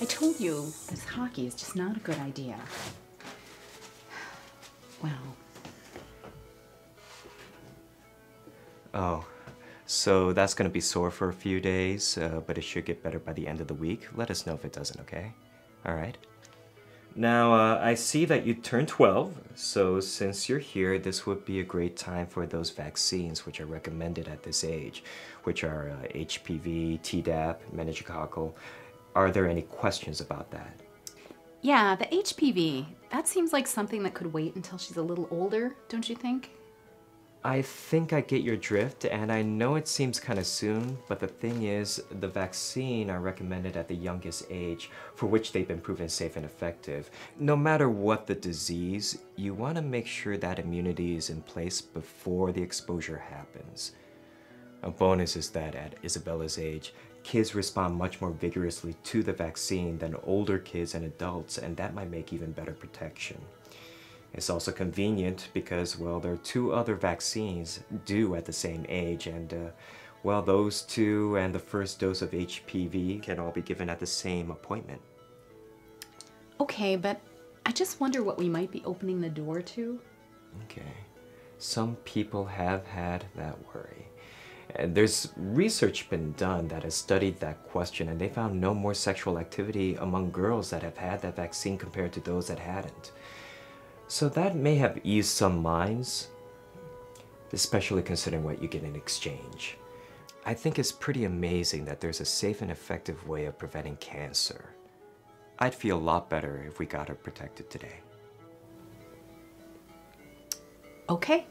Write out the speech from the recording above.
I told you this hockey is just not a good idea. Well, Oh, so that's gonna be sore for a few days, uh, but it should get better by the end of the week. Let us know if it doesn't, okay? All right. Now, uh, I see that you turned 12, so since you're here, this would be a great time for those vaccines which are recommended at this age, which are uh, HPV, Tdap, meningococcal. Are there any questions about that? yeah, the HPV, that seems like something that could wait until she's a little older, don't you think? I think I get your drift, and I know it seems kind of soon, but the thing is, the vaccine are recommended at the youngest age, for which they've been proven safe and effective. No matter what the disease, you want to make sure that immunity is in place before the exposure happens. A bonus is that at Isabella's age, kids respond much more vigorously to the vaccine than older kids and adults, and that might make even better protection. It's also convenient because, well, there are two other vaccines due at the same age, and, uh, well, those two and the first dose of HPV can all be given at the same appointment. Okay, but I just wonder what we might be opening the door to. Okay. Some people have had that worry. There's research been done that has studied that question, and they found no more sexual activity among girls that have had that vaccine compared to those that hadn't. So that may have eased some minds, especially considering what you get in exchange. I think it's pretty amazing that there's a safe and effective way of preventing cancer. I'd feel a lot better if we got her protected today. Okay,